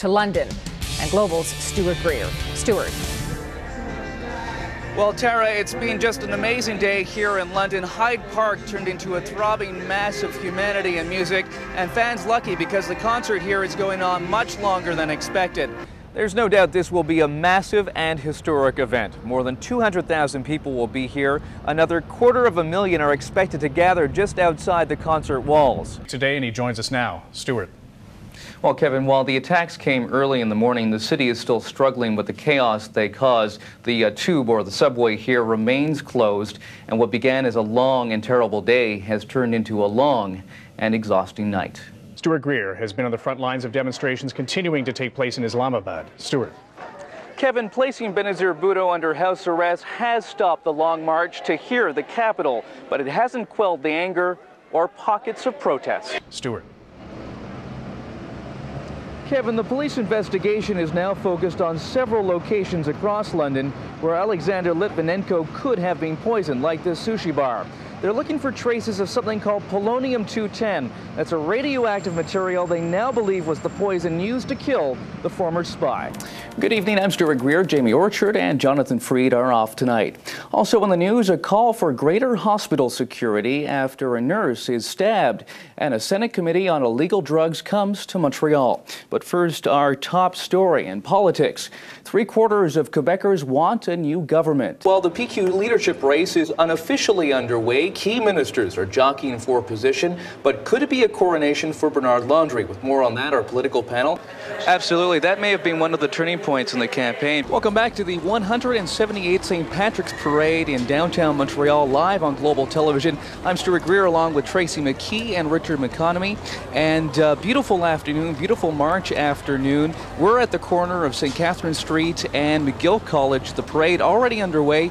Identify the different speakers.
Speaker 1: to London. And Global's Stuart Greer. Stuart.
Speaker 2: Well, Tara, it's been just an amazing day here in London. Hyde Park turned into a throbbing mass of humanity and music, and fans lucky because the concert here is going on much longer than expected. There's no doubt this will be a massive and historic event. More than 200,000 people will be here. Another quarter of a million are expected to gather just outside the concert walls.
Speaker 3: Today, and he joins us now. Stuart.
Speaker 2: Well, Kevin, while the attacks came early in the morning, the city is still struggling with the chaos they caused. The uh, tube or the subway here remains closed, and what began as a long and terrible day has turned into a long and exhausting night.
Speaker 3: Stuart Greer has been on the front lines of demonstrations continuing to take place in Islamabad. Stuart.
Speaker 2: Kevin, placing Benazir Bhutto under house arrest has stopped the long march to here, the capital, but it hasn't quelled the anger or pockets of protest.
Speaker 3: Stuart.
Speaker 2: Kevin, the police investigation is now focused on several locations across London where Alexander Litvinenko could have been poisoned, like this sushi bar. They're looking for traces of something called polonium-210. That's a radioactive material they now believe was the poison used to kill the former spy. Good evening, I'm Stuart Greer. Jamie Orchard and Jonathan Freed are off tonight. Also in the news, a call for greater hospital security after a nurse is stabbed. And a Senate committee on illegal drugs comes to Montreal. But first, our top story in politics. Three quarters of Quebecers want a new government. While the PQ leadership race is unofficially underway, key ministers are jockeying for position, but could it be a coronation for Bernard Landry? With more on that, our political panel. Absolutely. That may have been one of the turning points in the campaign. Welcome back to the 178th St. Patrick's Parade in downtown Montreal, live on Global Television. I'm Stuart Greer along with Tracy McKee and Richard McConomy. And uh, beautiful afternoon, beautiful March afternoon. We're at the corner of St. Catherine Street and McGill College. The parade already underway.